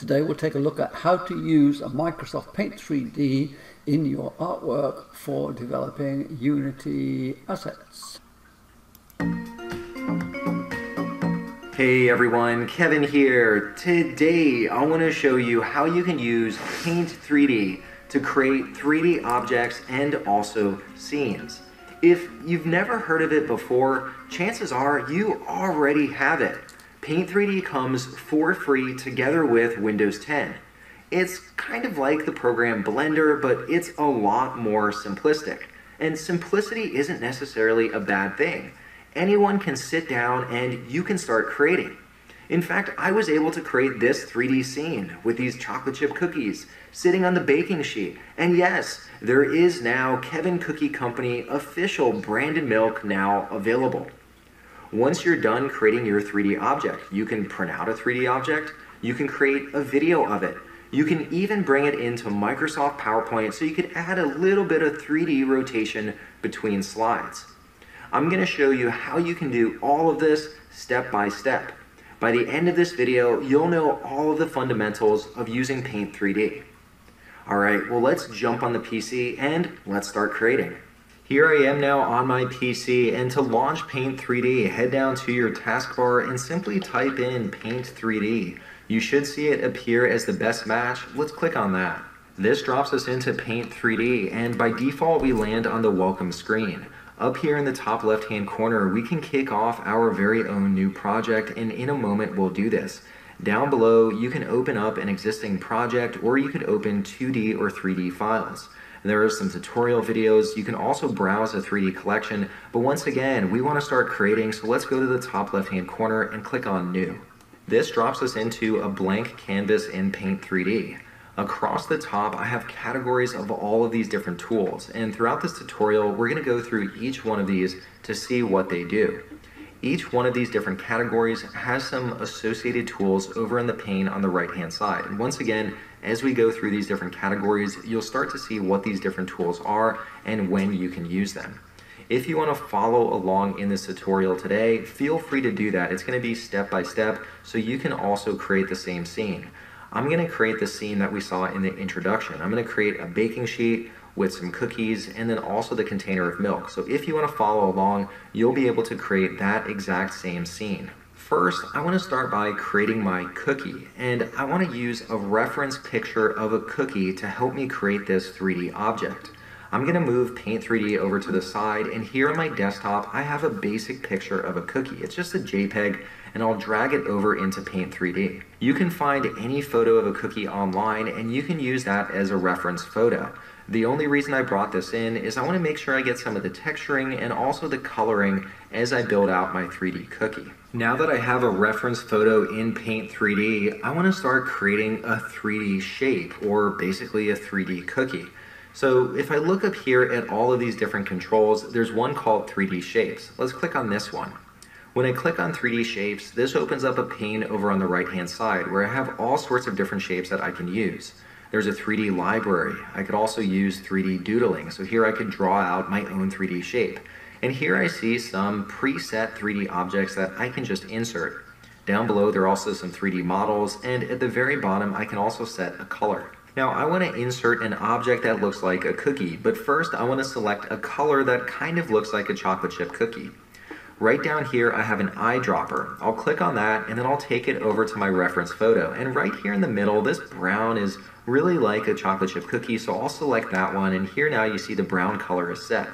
Today we'll take a look at how to use a Microsoft Paint 3D in your artwork for developing Unity assets. Hey everyone, Kevin here. Today I want to show you how you can use Paint 3D to create 3D objects and also scenes. If you've never heard of it before, chances are you already have it. Paint 3D comes for free together with Windows 10. It's kind of like the program Blender, but it's a lot more simplistic. And simplicity isn't necessarily a bad thing. Anyone can sit down and you can start creating. In fact, I was able to create this 3D scene with these chocolate chip cookies sitting on the baking sheet. And yes, there is now Kevin Cookie Company official branded milk now available. Once you're done creating your 3D object, you can print out a 3D object, you can create a video of it, you can even bring it into Microsoft PowerPoint so you could add a little bit of 3D rotation between slides. I'm going to show you how you can do all of this step by step. By the end of this video, you'll know all of the fundamentals of using Paint 3D. Alright, well let's jump on the PC and let's start creating. Here I am now on my PC and to launch Paint 3D, head down to your taskbar and simply type in Paint 3D. You should see it appear as the best match. Let's click on that. This drops us into Paint 3D and by default we land on the welcome screen. Up here in the top left hand corner we can kick off our very own new project and in a moment we'll do this. Down below you can open up an existing project or you could open 2D or 3D files. There are some tutorial videos. You can also browse a 3D collection. But once again, we want to start creating, so let's go to the top left-hand corner and click on New. This drops us into a blank canvas in Paint 3D. Across the top, I have categories of all of these different tools. And throughout this tutorial, we're going to go through each one of these to see what they do. Each one of these different categories has some associated tools over in the pane on the right hand side. And once again, as we go through these different categories, you'll start to see what these different tools are and when you can use them. If you want to follow along in this tutorial today, feel free to do that. It's going to be step by step so you can also create the same scene. I'm going to create the scene that we saw in the introduction. I'm going to create a baking sheet with some cookies and then also the container of milk. So if you want to follow along, you'll be able to create that exact same scene. First, I want to start by creating my cookie, and I want to use a reference picture of a cookie to help me create this 3D object. I'm going to move Paint 3D over to the side, and here on my desktop, I have a basic picture of a cookie. It's just a JPEG, and I'll drag it over into Paint 3D. You can find any photo of a cookie online, and you can use that as a reference photo. The only reason I brought this in is I want to make sure I get some of the texturing and also the coloring as I build out my 3D cookie. Now that I have a reference photo in Paint 3D, I want to start creating a 3D shape, or basically a 3D cookie. So if I look up here at all of these different controls, there's one called 3D Shapes. Let's click on this one. When I click on 3D Shapes, this opens up a pane over on the right hand side where I have all sorts of different shapes that I can use. There's a 3D library. I could also use 3D doodling. So here I could draw out my own 3D shape. And here I see some preset 3D objects that I can just insert. Down below there are also some 3D models and at the very bottom I can also set a color. Now I want to insert an object that looks like a cookie, but first I want to select a color that kind of looks like a chocolate chip cookie. Right down here I have an eyedropper. I'll click on that and then I'll take it over to my reference photo. And right here in the middle, this brown is really like a chocolate chip cookie, so I'll select that one, and here now you see the brown color is set.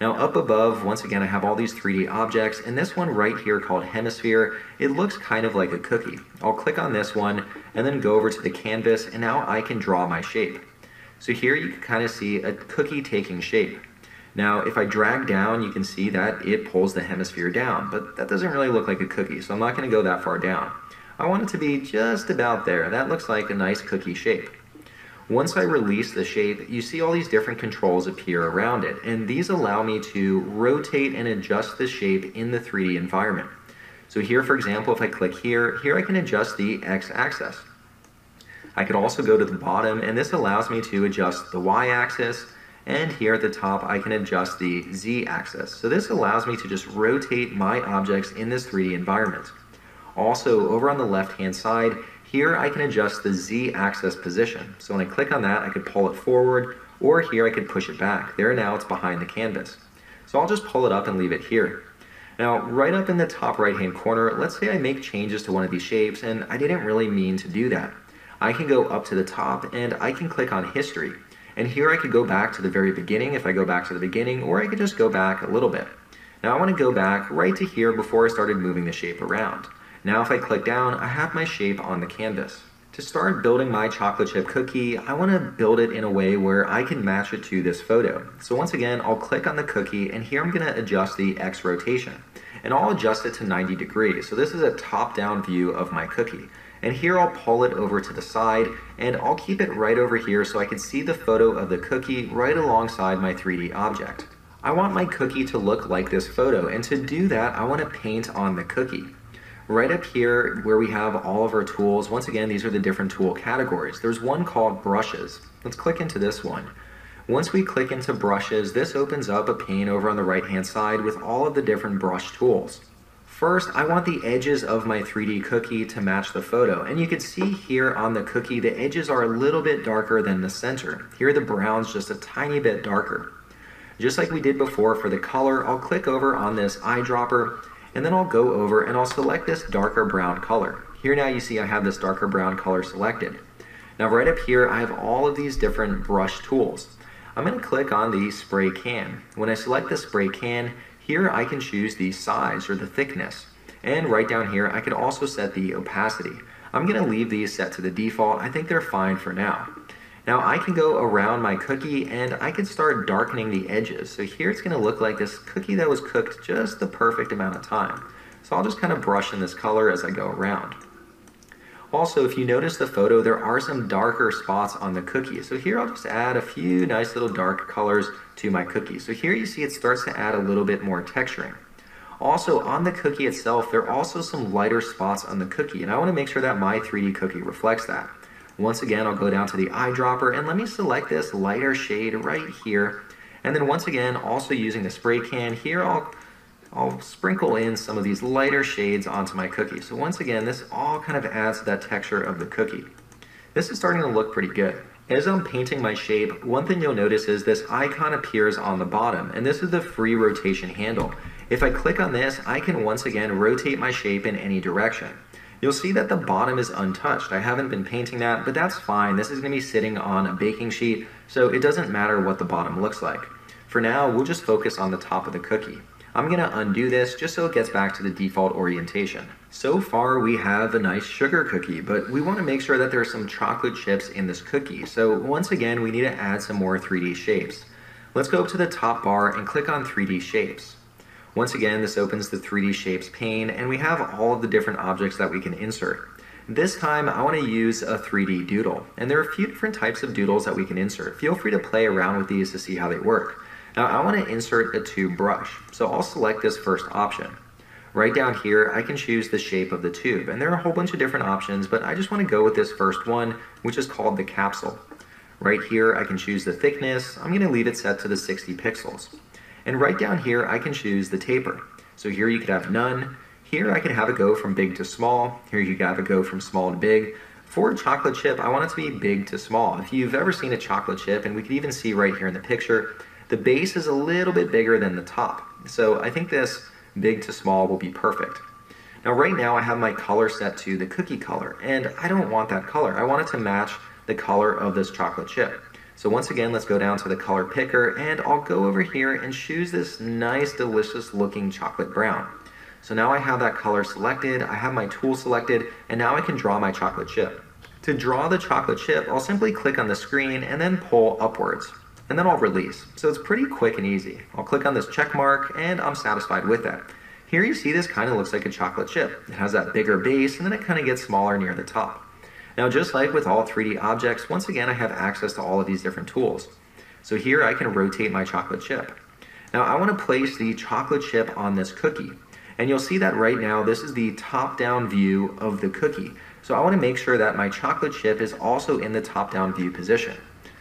Now up above, once again, I have all these 3D objects, and this one right here called Hemisphere, it looks kind of like a cookie. I'll click on this one, and then go over to the canvas, and now I can draw my shape. So here you can kind of see a cookie taking shape. Now, if I drag down, you can see that it pulls the hemisphere down, but that doesn't really look like a cookie, so I'm not going to go that far down. I want it to be just about there. That looks like a nice cookie shape. Once I release the shape, you see all these different controls appear around it, and these allow me to rotate and adjust the shape in the 3D environment. So here, for example, if I click here, here I can adjust the x-axis. I could also go to the bottom, and this allows me to adjust the y-axis, and here at the top, I can adjust the z-axis. So this allows me to just rotate my objects in this 3D environment. Also, over on the left-hand side, here I can adjust the z-axis position. So when I click on that, I could pull it forward, or here I could push it back. There now it's behind the canvas. So I'll just pull it up and leave it here. Now, right up in the top right hand corner, let's say I make changes to one of these shapes and I didn't really mean to do that. I can go up to the top and I can click on history. And here I could go back to the very beginning if I go back to the beginning, or I could just go back a little bit. Now I want to go back right to here before I started moving the shape around. Now if I click down, I have my shape on the canvas. To start building my chocolate chip cookie, I want to build it in a way where I can match it to this photo. So once again, I'll click on the cookie and here I'm going to adjust the X rotation. And I'll adjust it to 90 degrees. So this is a top-down view of my cookie. And here I'll pull it over to the side and I'll keep it right over here so I can see the photo of the cookie right alongside my 3D object. I want my cookie to look like this photo and to do that I want to paint on the cookie. Right up here where we have all of our tools, once again, these are the different tool categories. There's one called brushes. Let's click into this one. Once we click into brushes, this opens up a pane over on the right hand side with all of the different brush tools. First, I want the edges of my 3D cookie to match the photo. And you can see here on the cookie, the edges are a little bit darker than the center. Here the brown's just a tiny bit darker. Just like we did before for the color, I'll click over on this eyedropper and then I'll go over and I'll select this darker brown color. Here now you see I have this darker brown color selected. Now right up here I have all of these different brush tools. I'm going to click on the spray can. When I select the spray can, here I can choose the size or the thickness. And right down here I can also set the opacity. I'm going to leave these set to the default. I think they're fine for now. Now I can go around my cookie and I can start darkening the edges. So here it's going to look like this cookie that was cooked just the perfect amount of time. So I'll just kind of brush in this color as I go around. Also, if you notice the photo, there are some darker spots on the cookie. So here I'll just add a few nice little dark colors to my cookie. So here you see it starts to add a little bit more texturing. Also, on the cookie itself, there are also some lighter spots on the cookie, and I want to make sure that my 3D cookie reflects that. Once again, I'll go down to the eyedropper and let me select this lighter shade right here. And then once again, also using the spray can, here I'll, I'll sprinkle in some of these lighter shades onto my cookie. So once again, this all kind of adds to that texture of the cookie. This is starting to look pretty good. As I'm painting my shape, one thing you'll notice is this icon appears on the bottom, and this is the free rotation handle. If I click on this, I can once again rotate my shape in any direction. You'll see that the bottom is untouched. I haven't been painting that, but that's fine. This is going to be sitting on a baking sheet, so it doesn't matter what the bottom looks like. For now, we'll just focus on the top of the cookie. I'm going to undo this just so it gets back to the default orientation. So far we have a nice sugar cookie, but we want to make sure that there are some chocolate chips in this cookie. So once again, we need to add some more 3D shapes. Let's go up to the top bar and click on 3D shapes. Once again, this opens the 3D Shapes pane, and we have all of the different objects that we can insert. This time, I want to use a 3D doodle, and there are a few different types of doodles that we can insert. Feel free to play around with these to see how they work. Now, I want to insert a tube brush, so I'll select this first option. Right down here, I can choose the shape of the tube, and there are a whole bunch of different options, but I just want to go with this first one, which is called the capsule. Right here, I can choose the thickness. I'm going to leave it set to the 60 pixels. And right down here, I can choose the taper. So here you could have none. Here I could have it go from big to small. Here you could have it go from small to big. For a chocolate chip, I want it to be big to small. If you've ever seen a chocolate chip, and we can even see right here in the picture, the base is a little bit bigger than the top. So I think this big to small will be perfect. Now right now I have my color set to the cookie color, and I don't want that color. I want it to match the color of this chocolate chip. So once again, let's go down to the color picker and I'll go over here and choose this nice, delicious looking chocolate brown. So now I have that color selected, I have my tool selected, and now I can draw my chocolate chip. To draw the chocolate chip, I'll simply click on the screen and then pull upwards. And then I'll release. So it's pretty quick and easy. I'll click on this check mark and I'm satisfied with that. Here you see this kind of looks like a chocolate chip. It has that bigger base and then it kind of gets smaller near the top. Now, just like with all 3D objects, once again, I have access to all of these different tools. So here I can rotate my chocolate chip. Now I want to place the chocolate chip on this cookie. And you'll see that right now, this is the top-down view of the cookie. So I want to make sure that my chocolate chip is also in the top-down view position.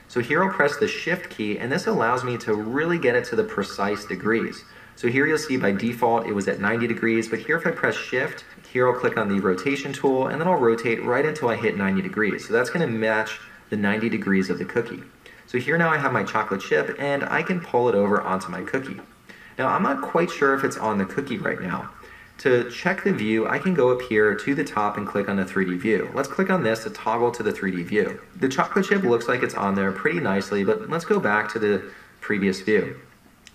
So here I'll press the shift key and this allows me to really get it to the precise degrees. So here you'll see by default it was at 90 degrees, but here if I press shift, Here I'll click on the rotation tool and then I'll rotate right until I hit 90 degrees. So that's gonna match the 90 degrees of the cookie. So here now I have my chocolate chip and I can pull it over onto my cookie. Now I'm not quite sure if it's on the cookie right now. To check the view, I can go up here to the top and click on the 3D view. Let's click on this to toggle to the 3D view. The chocolate chip looks like it's on there pretty nicely, but let's go back to the previous view.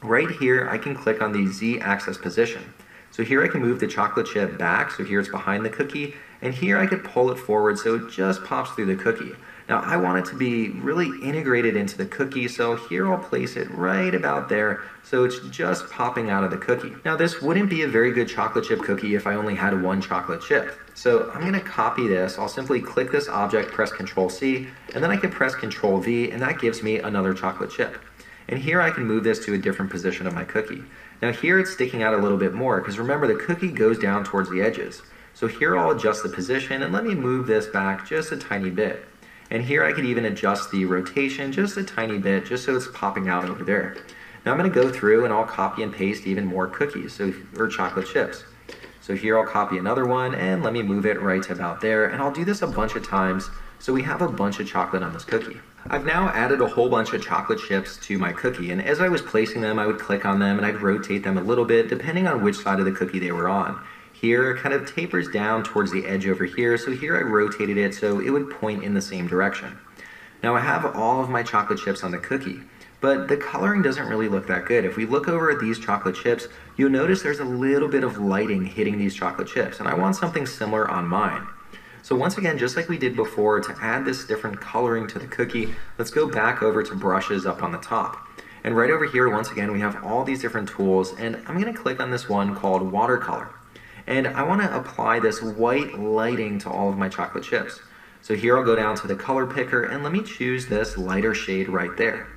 Right here, I can click on the Z axis position. So here I can move the chocolate chip back, so here it's behind the cookie, and here I could pull it forward so it just pops through the cookie. Now I want it to be really integrated into the cookie, so here I'll place it right about there, so it's just popping out of the cookie. Now this wouldn't be a very good chocolate chip cookie if I only had one chocolate chip. So I'm gonna copy this, I'll simply click this object, press Control C, and then I can press Control V, and that gives me another chocolate chip. And here I can move this to a different position of my cookie. Now here it's sticking out a little bit more because remember the cookie goes down towards the edges. So here I'll adjust the position and let me move this back just a tiny bit. And here I could even adjust the rotation just a tiny bit just so it's popping out over there. Now I'm going to go through and I'll copy and paste even more cookies so, or chocolate chips. So here I'll copy another one and let me move it right to about there and I'll do this a bunch of times so we have a bunch of chocolate on this cookie. I've now added a whole bunch of chocolate chips to my cookie, and as I was placing them, I would click on them and I'd rotate them a little bit depending on which side of the cookie they were on. Here kind of tapers down towards the edge over here, so here I rotated it so it would point in the same direction. Now I have all of my chocolate chips on the cookie, but the coloring doesn't really look that good. If we look over at these chocolate chips, you'll notice there's a little bit of lighting hitting these chocolate chips, and I want something similar on mine. So once again, just like we did before, to add this different coloring to the cookie, let's go back over to brushes up on the top. And right over here, once again, we have all these different tools, and I'm gonna click on this one called watercolor. And I wanna apply this white lighting to all of my chocolate chips. So here I'll go down to the color picker, and let me choose this lighter shade right there.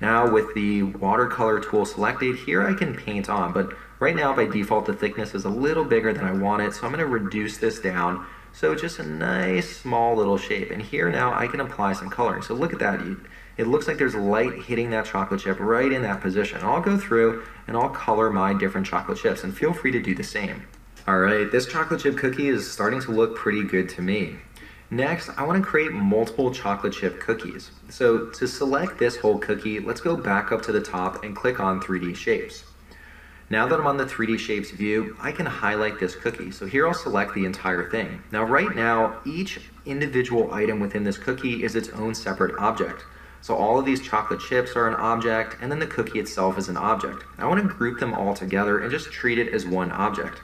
Now with the watercolor tool selected, here I can paint on, but right now by default the thickness is a little bigger than I want it, so I'm gonna reduce this down so just a nice small little shape. And here now I can apply some coloring. So look at that. It looks like there's light hitting that chocolate chip right in that position. I'll go through and I'll color my different chocolate chips and feel free to do the same. All right, this chocolate chip cookie is starting to look pretty good to me. Next, I want to create multiple chocolate chip cookies. So to select this whole cookie, let's go back up to the top and click on 3D shapes. Now that I'm on the 3D shapes view, I can highlight this cookie. So here I'll select the entire thing. Now right now, each individual item within this cookie is its own separate object. So all of these chocolate chips are an object, and then the cookie itself is an object. I want to group them all together and just treat it as one object.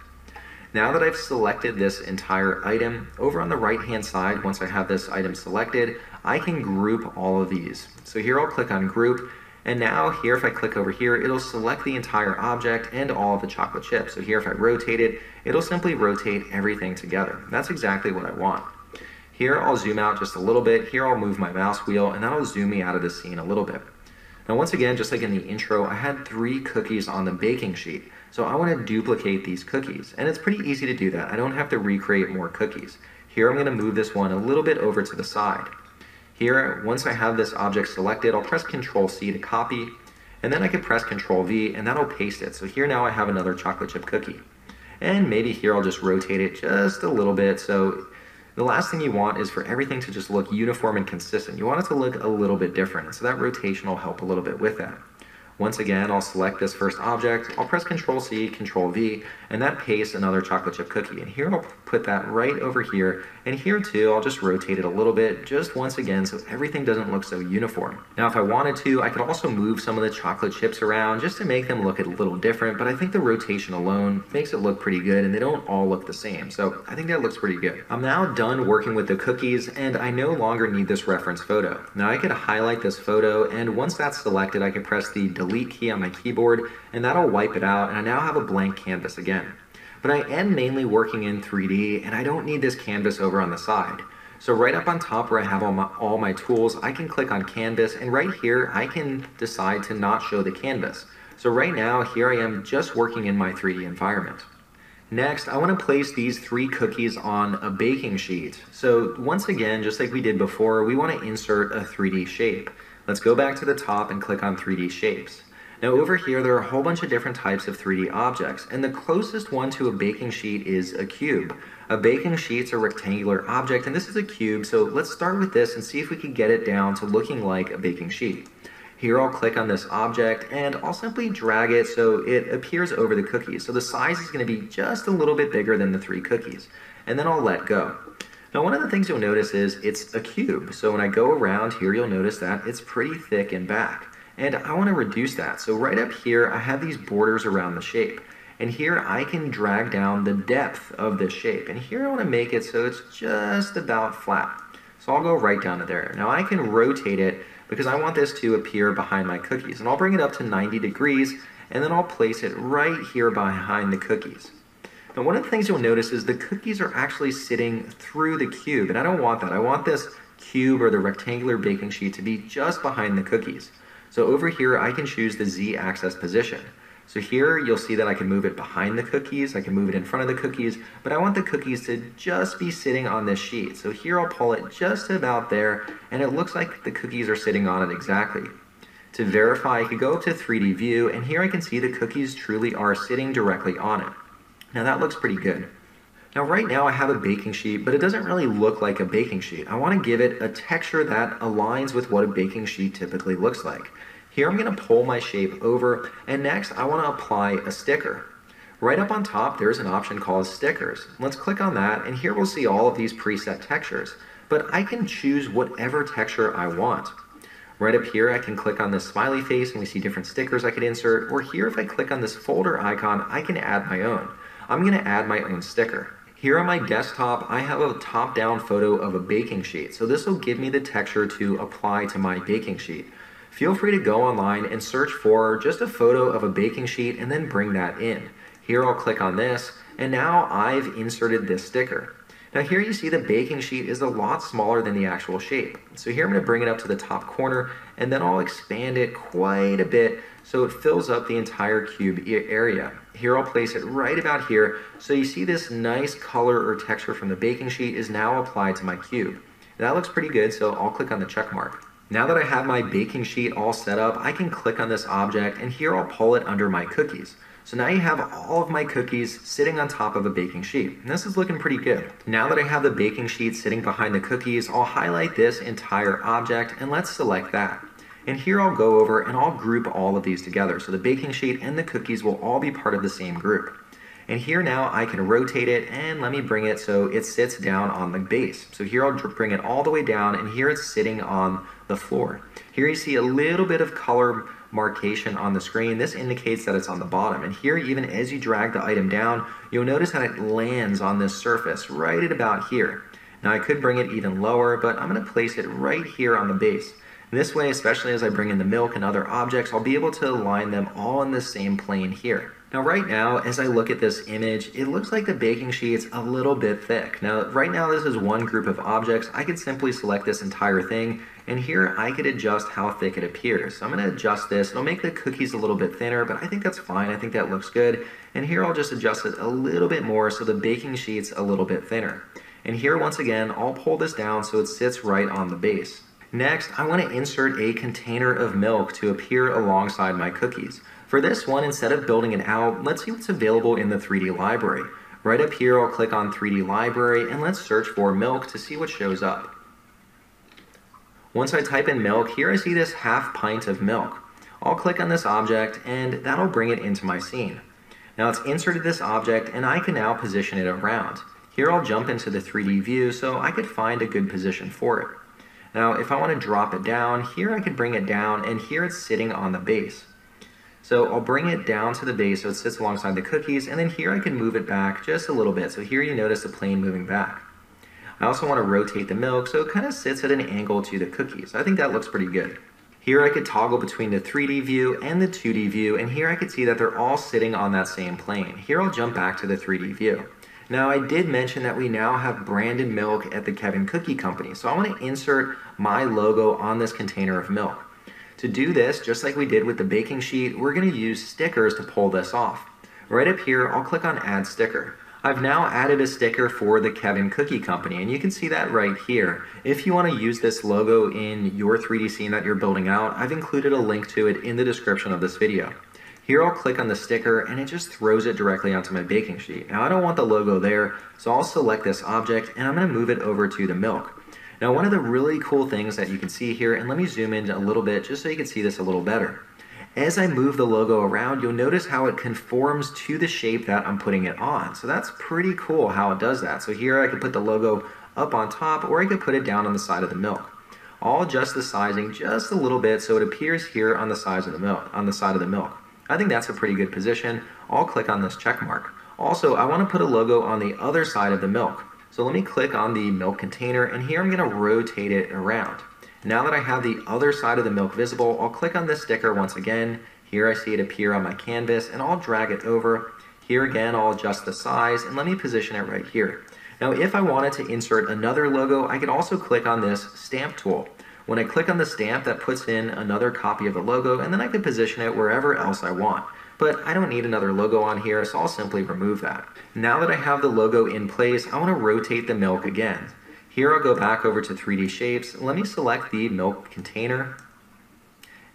Now that I've selected this entire item, over on the right hand side, once I have this item selected, I can group all of these. So here I'll click on group, and now here, if I click over here, it'll select the entire object and all of the chocolate chips. So here, if I rotate it, it'll simply rotate everything together. That's exactly what I want. Here, I'll zoom out just a little bit. Here, I'll move my mouse wheel, and that'll zoom me out of the scene a little bit. Now, once again, just like in the intro, I had three cookies on the baking sheet. So I want to duplicate these cookies. And it's pretty easy to do that. I don't have to recreate more cookies. Here, I'm going to move this one a little bit over to the side. Here, once I have this object selected, I'll press Control C to copy, and then I can press Control V, and that'll paste it. So here now I have another chocolate chip cookie. And maybe here I'll just rotate it just a little bit. So the last thing you want is for everything to just look uniform and consistent. You want it to look a little bit different. So that rotation will help a little bit with that. Once again, I'll select this first object, I'll press Control C, Control V, and that pastes another chocolate chip cookie. And here I'll put that right over here, and here too, I'll just rotate it a little bit, just once again, so everything doesn't look so uniform. Now, if I wanted to, I could also move some of the chocolate chips around just to make them look a little different, but I think the rotation alone makes it look pretty good, and they don't all look the same, so I think that looks pretty good. I'm now done working with the cookies, and I no longer need this reference photo. Now, I could highlight this photo, and once that's selected, I can press the delete key on my keyboard and that'll wipe it out and I now have a blank canvas again. But I am mainly working in 3D and I don't need this canvas over on the side. So right up on top where I have all my, all my tools, I can click on canvas and right here I can decide to not show the canvas. So right now here I am just working in my 3D environment. Next, I want to place these three cookies on a baking sheet. So once again, just like we did before, we want to insert a 3D shape. Let's go back to the top and click on 3D shapes. Now over here, there are a whole bunch of different types of 3D objects, and the closest one to a baking sheet is a cube. A baking sheet's a rectangular object, and this is a cube, so let's start with this and see if we can get it down to looking like a baking sheet. Here I'll click on this object and I'll simply drag it so it appears over the cookies. So the size is going to be just a little bit bigger than the three cookies. And then I'll let go. Now one of the things you'll notice is it's a cube. So when I go around here, you'll notice that it's pretty thick in back. And I want to reduce that. So right up here, I have these borders around the shape. And here I can drag down the depth of this shape. And here I want to make it so it's just about flat. So I'll go right down to there. Now I can rotate it because I want this to appear behind my cookies. And I'll bring it up to 90 degrees and then I'll place it right here behind the cookies. Now one of the things you'll notice is the cookies are actually sitting through the cube and I don't want that. I want this cube or the rectangular baking sheet to be just behind the cookies. So over here, I can choose the z-axis position. So here you'll see that I can move it behind the cookies, I can move it in front of the cookies, but I want the cookies to just be sitting on this sheet. So here I'll pull it just about there, and it looks like the cookies are sitting on it exactly. To verify, I could go up to 3D view, and here I can see the cookies truly are sitting directly on it. Now that looks pretty good. Now right now I have a baking sheet, but it doesn't really look like a baking sheet. I want to give it a texture that aligns with what a baking sheet typically looks like. Here I'm going to pull my shape over and next I want to apply a sticker. Right up on top there's an option called stickers. Let's click on that and here we'll see all of these preset textures. But I can choose whatever texture I want. Right up here I can click on this smiley face and we see different stickers I can insert or here if I click on this folder icon I can add my own. I'm going to add my own sticker. Here on my desktop, I have a top-down photo of a baking sheet. So this will give me the texture to apply to my baking sheet feel free to go online and search for just a photo of a baking sheet and then bring that in. Here I'll click on this and now I've inserted this sticker. Now here you see the baking sheet is a lot smaller than the actual shape. So here I'm going to bring it up to the top corner and then I'll expand it quite a bit so it fills up the entire cube area. Here I'll place it right about here so you see this nice color or texture from the baking sheet is now applied to my cube. That looks pretty good so I'll click on the check mark. Now that I have my baking sheet all set up, I can click on this object and here I'll pull it under my cookies. So now you have all of my cookies sitting on top of a baking sheet. And this is looking pretty good. Now that I have the baking sheet sitting behind the cookies, I'll highlight this entire object and let's select that. And here I'll go over and I'll group all of these together. So the baking sheet and the cookies will all be part of the same group. And here now I can rotate it and let me bring it so it sits down on the base. So here I'll bring it all the way down and here it's sitting on the floor. Here you see a little bit of color markation on the screen. This indicates that it's on the bottom. And here, even as you drag the item down, you'll notice that it lands on this surface right at about here. Now I could bring it even lower, but I'm going to place it right here on the base. This way, especially as I bring in the milk and other objects, I'll be able to align them all in the same plane here. Now right now, as I look at this image, it looks like the baking sheet's a little bit thick. Now right now this is one group of objects. I could simply select this entire thing, and here I could adjust how thick it appears. So I'm gonna adjust this. It'll make the cookies a little bit thinner, but I think that's fine. I think that looks good. And here I'll just adjust it a little bit more so the baking sheet's a little bit thinner. And here once again, I'll pull this down so it sits right on the base. Next, I want to insert a container of milk to appear alongside my cookies. For this one, instead of building it out, let's see what's available in the 3D library. Right up here, I'll click on 3D library and let's search for milk to see what shows up. Once I type in milk, here I see this half pint of milk. I'll click on this object and that'll bring it into my scene. Now it's inserted this object and I can now position it around. Here I'll jump into the 3D view so I could find a good position for it. Now if I want to drop it down, here I can bring it down and here it's sitting on the base. So I'll bring it down to the base so it sits alongside the cookies, and then here I can move it back just a little bit. So here you notice the plane moving back. I also want to rotate the milk so it kind of sits at an angle to the cookies. I think that looks pretty good. Here I could toggle between the 3D view and the 2D view, and here I could see that they're all sitting on that same plane. Here I'll jump back to the 3D view. Now I did mention that we now have branded milk at the Kevin Cookie Company, so I want to insert my logo on this container of milk. To do this, just like we did with the baking sheet, we're going to use stickers to pull this off. Right up here, I'll click on Add Sticker. I've now added a sticker for the Kevin Cookie Company, and you can see that right here. If you want to use this logo in your 3D scene that you're building out, I've included a link to it in the description of this video. Here I'll click on the sticker and it just throws it directly onto my baking sheet. Now I don't want the logo there, so I'll select this object and I'm going to move it over to the milk. Now one of the really cool things that you can see here, and let me zoom in a little bit just so you can see this a little better. As I move the logo around, you'll notice how it conforms to the shape that I'm putting it on. So that's pretty cool how it does that. So here I can put the logo up on top or I could put it down on the side of the milk. I'll adjust the sizing just a little bit so it appears here on the size of the milk, on the side of the milk. I think that's a pretty good position. I'll click on this check mark. Also, I want to put a logo on the other side of the milk. So let me click on the milk container and here I'm going to rotate it around. Now that I have the other side of the milk visible, I'll click on this sticker once again. Here I see it appear on my canvas and I'll drag it over. Here again, I'll adjust the size and let me position it right here. Now, if I wanted to insert another logo, I could also click on this stamp tool. When I click on the stamp, that puts in another copy of the logo and then I can position it wherever else I want. But I don't need another logo on here, so I'll simply remove that. Now that I have the logo in place, I want to rotate the milk again. Here I'll go back over to 3D shapes. Let me select the milk container.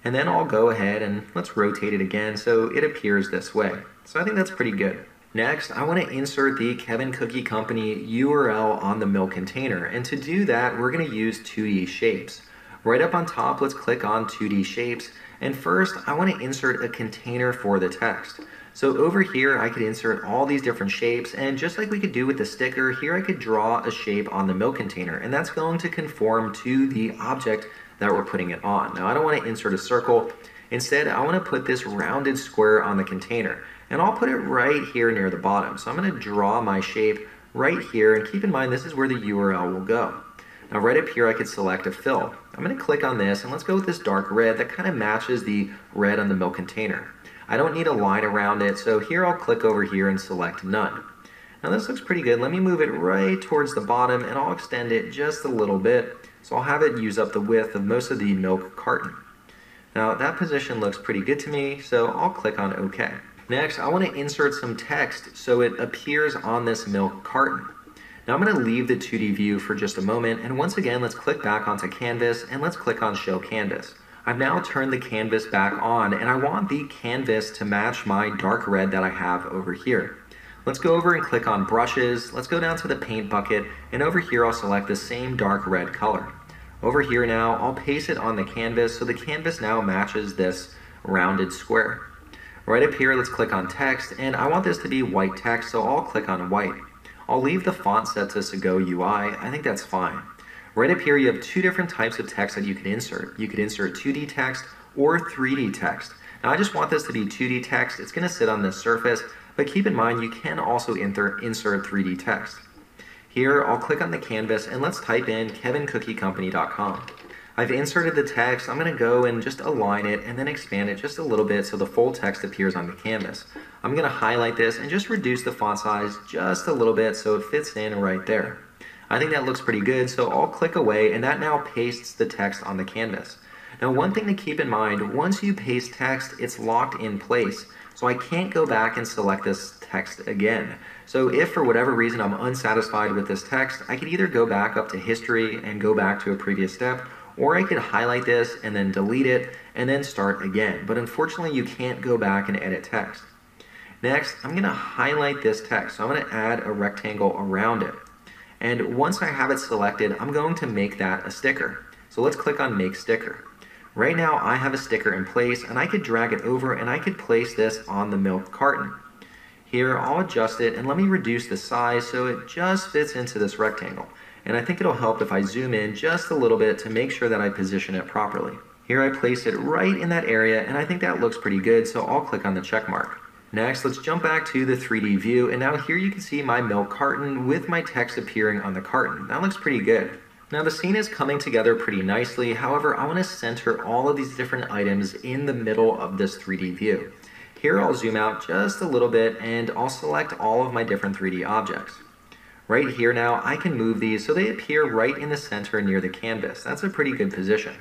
And then I'll go ahead and let's rotate it again so it appears this way. So I think that's pretty good. Next, I want to insert the Kevin Cookie Company URL on the milk container. And to do that, we're going to use 2D shapes. Right up on top, let's click on 2D shapes. And first, I want to insert a container for the text. So over here, I could insert all these different shapes, and just like we could do with the sticker, here I could draw a shape on the milk container, and that's going to conform to the object that we're putting it on. Now, I don't want to insert a circle. Instead, I want to put this rounded square on the container, and I'll put it right here near the bottom. So I'm going to draw my shape right here, and keep in mind this is where the URL will go. Now right up here I could select a fill. I'm going to click on this and let's go with this dark red that kind of matches the red on the milk container. I don't need a line around it, so here I'll click over here and select none. Now this looks pretty good. Let me move it right towards the bottom and I'll extend it just a little bit. So I'll have it use up the width of most of the milk carton. Now that position looks pretty good to me, so I'll click on OK. Next, I want to insert some text so it appears on this milk carton. Now I'm going to leave the 2D view for just a moment, and once again, let's click back onto Canvas, and let's click on Show Canvas. I've now turned the canvas back on and I want the canvas to match my dark red that I have over here. Let's go over and click on brushes. Let's go down to the paint bucket and over here I'll select the same dark red color. Over here now I'll paste it on the canvas so the canvas now matches this rounded square. Right up here let's click on text and I want this to be white text so I'll click on white. I'll leave the font set to Segoe UI. I think that's fine. Right up here, you have two different types of text that you can insert. You could insert 2D text or 3D text. Now I just want this to be 2D text. It's going to sit on this surface, but keep in mind you can also insert 3D text. Here, I'll click on the canvas and let's type in kevincookie.company.com. I've inserted the text. I'm going to go and just align it and then expand it just a little bit so the full text appears on the canvas. I'm going to highlight this and just reduce the font size just a little bit so it fits in right there. I think that looks pretty good, so I'll click away and that now pastes the text on the canvas. Now one thing to keep in mind, once you paste text, it's locked in place. So I can't go back and select this text again. So if for whatever reason I'm unsatisfied with this text, I can either go back up to history and go back to a previous step, or I could highlight this and then delete it and then start again. But unfortunately you can't go back and edit text. Next, I'm gonna highlight this text. So I'm gonna add a rectangle around it. And once I have it selected, I'm going to make that a sticker. So let's click on Make Sticker. Right now I have a sticker in place and I could drag it over and I could place this on the milk carton. Here I'll adjust it and let me reduce the size so it just fits into this rectangle. And I think it'll help if I zoom in just a little bit to make sure that I position it properly. Here I place it right in that area and I think that looks pretty good so I'll click on the check mark. Next, let's jump back to the 3D view, and now here you can see my milk carton with my text appearing on the carton. That looks pretty good. Now the scene is coming together pretty nicely, however I want to center all of these different items in the middle of this 3D view. Here I'll zoom out just a little bit and I'll select all of my different 3D objects. Right here now I can move these so they appear right in the center near the canvas. That's a pretty good position.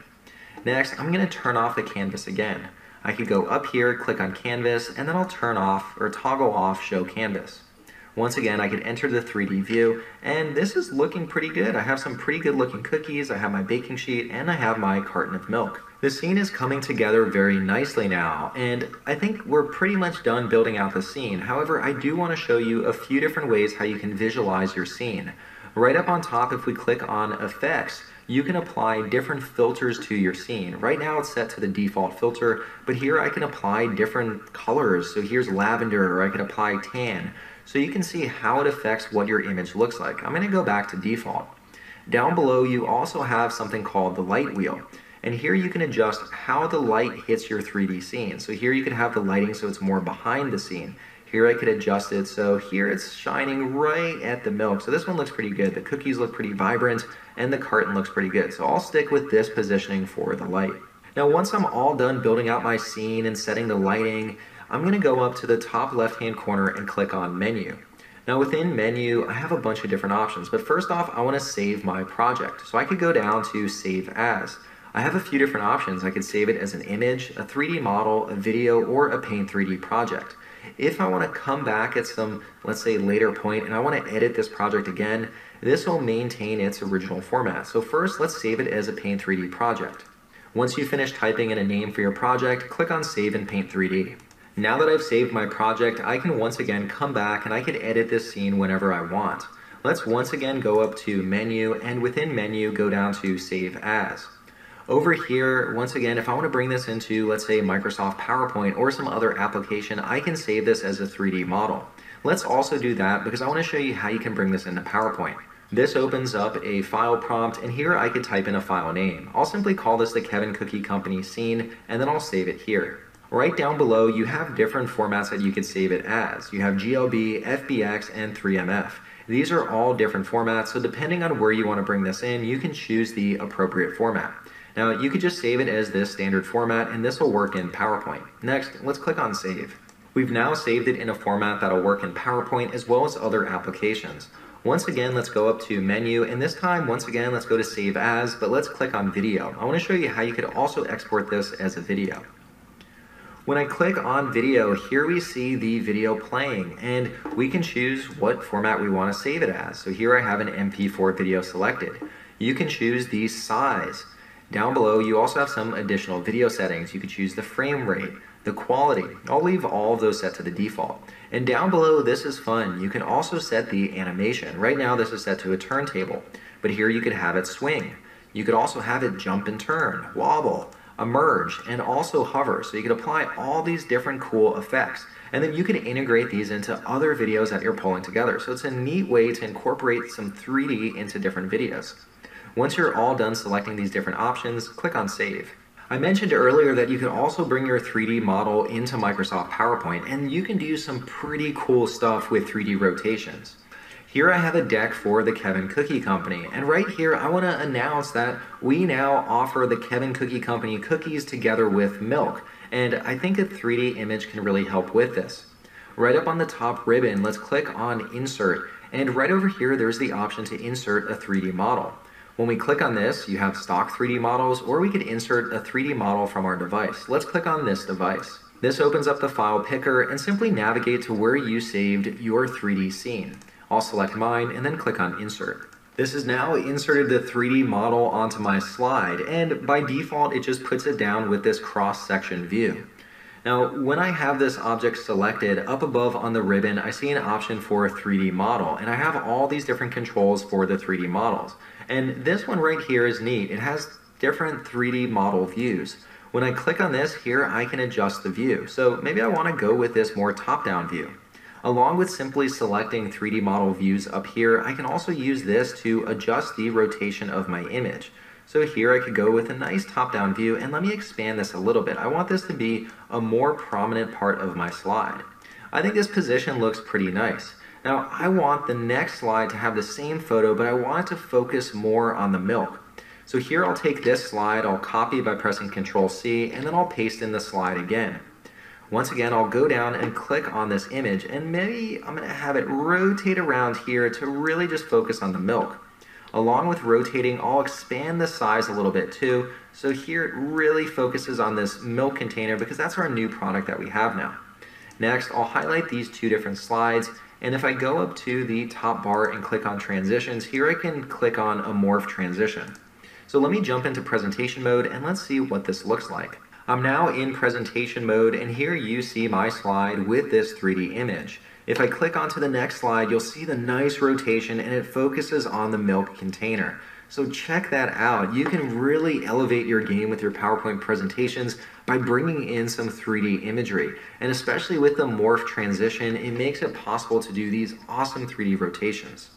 Next I'm going to turn off the canvas again. I could go up here, click on canvas, and then I'll turn off or toggle off show canvas. Once again, I could enter the 3D view, and this is looking pretty good. I have some pretty good looking cookies, I have my baking sheet, and I have my carton of milk. The scene is coming together very nicely now, and I think we're pretty much done building out the scene. However, I do want to show you a few different ways how you can visualize your scene. Right up on top, if we click on Effects, you can apply different filters to your scene. Right now it's set to the default filter, but here I can apply different colors. So here's lavender, or I can apply tan. So you can see how it affects what your image looks like. I'm gonna go back to default. Down below, you also have something called the light wheel. And here you can adjust how the light hits your 3D scene. So here you can have the lighting so it's more behind the scene. Here I could adjust it so here it's shining right at the milk. So this one looks pretty good. The cookies look pretty vibrant and the carton looks pretty good. So I'll stick with this positioning for the light. Now once I'm all done building out my scene and setting the lighting, I'm going to go up to the top left hand corner and click on menu. Now within menu, I have a bunch of different options, but first off, I want to save my project. So I could go down to save as. I have a few different options. I could save it as an image, a 3D model, a video, or a Paint 3D project. If I want to come back at some, let's say later point, and I want to edit this project again, this will maintain its original format. So first, let's save it as a Paint 3D project. Once you finish typing in a name for your project, click on Save in Paint 3D. Now that I've saved my project, I can once again come back and I can edit this scene whenever I want. Let's once again go up to Menu, and within Menu, go down to Save As. Over here, once again, if I want to bring this into, let's say, Microsoft PowerPoint or some other application, I can save this as a 3D model. Let's also do that because I want to show you how you can bring this into PowerPoint. This opens up a file prompt, and here I could type in a file name. I'll simply call this the Kevin Cookie Company scene, and then I'll save it here. Right down below, you have different formats that you could save it as. You have GLB, FBX, and 3MF. These are all different formats, so depending on where you want to bring this in, you can choose the appropriate format. Now you could just save it as this standard format and this will work in PowerPoint. Next, let's click on Save. We've now saved it in a format that'll work in PowerPoint as well as other applications. Once again, let's go up to Menu, and this time, once again, let's go to Save As, but let's click on Video. I want to show you how you could also export this as a video. When I click on video, here we see the video playing, and we can choose what format we want to save it as. So here I have an MP4 video selected. You can choose the size. Down below, you also have some additional video settings. You could choose the frame rate, the quality. I'll leave all of those set to the default. And down below, this is fun. You can also set the animation. Right now, this is set to a turntable, but here you could have it swing. You could also have it jump and turn, wobble, emerge, and also hover. So you could apply all these different cool effects. And then you can integrate these into other videos that you're pulling together. So it's a neat way to incorporate some 3D into different videos. Once you're all done selecting these different options, click on Save. I mentioned earlier that you can also bring your 3D model into Microsoft PowerPoint, and you can do some pretty cool stuff with 3D rotations. Here I have a deck for the Kevin Cookie Company, and right here I want to announce that we now offer the Kevin Cookie Company cookies together with milk, and I think a 3D image can really help with this. Right up on the top ribbon, let's click on Insert, and right over here there's the option to insert a 3D model. When we click on this, you have stock 3D models, or we could insert a 3D model from our device. Let's click on this device. This opens up the file picker and simply navigate to where you saved your 3D scene. I'll select mine and then click on insert. This has now inserted the 3D model onto my slide and by default it just puts it down with this cross-section view. Now, when I have this object selected, up above on the ribbon, I see an option for a 3D model, and I have all these different controls for the 3D models. And this one right here is neat. It has different 3D model views. When I click on this here, I can adjust the view. So maybe I want to go with this more top-down view. Along with simply selecting 3D model views up here, I can also use this to adjust the rotation of my image. So here I could go with a nice top-down view and let me expand this a little bit. I want this to be a more prominent part of my slide. I think this position looks pretty nice. Now I want the next slide to have the same photo, but I want it to focus more on the milk. So here I'll take this slide, I'll copy by pressing Control C, and then I'll paste in the slide again. Once again, I'll go down and click on this image, and maybe I'm going to have it rotate around here to really just focus on the milk. Along with rotating, I'll expand the size a little bit too. So here it really focuses on this milk container because that's our new product that we have now. Next, I'll highlight these two different slides And if I go up to the top bar and click on transitions, here I can click on a morph transition. So let me jump into presentation mode and let's see what this looks like. I'm now in presentation mode and here you see my slide with this 3D image. If I click onto the next slide, you'll see the nice rotation and it focuses on the milk container. So check that out. You can really elevate your game with your PowerPoint presentations by bringing in some 3D imagery. And especially with the morph transition, it makes it possible to do these awesome 3D rotations.